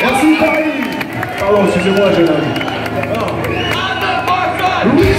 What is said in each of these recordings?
Merci Paris. Pardon, excusez-moi, jeune homme. Merci,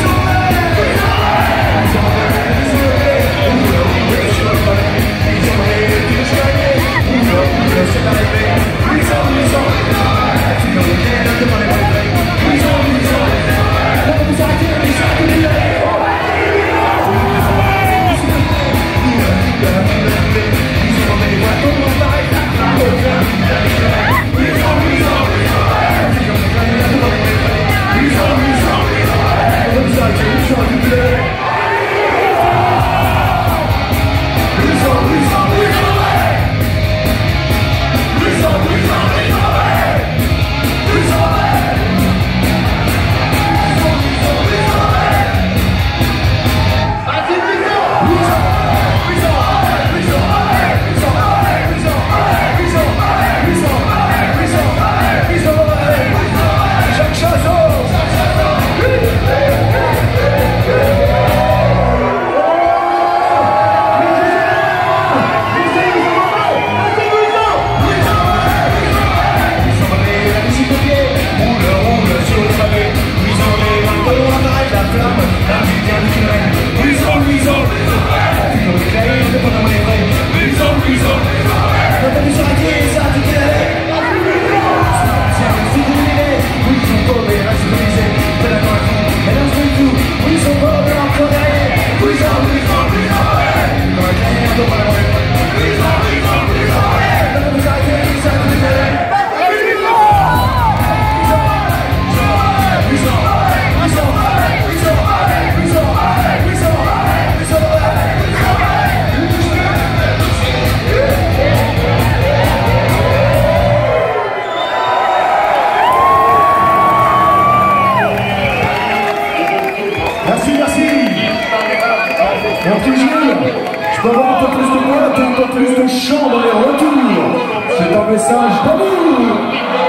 plus de boîte plus de chant dans les retours. C'est un message d'amour.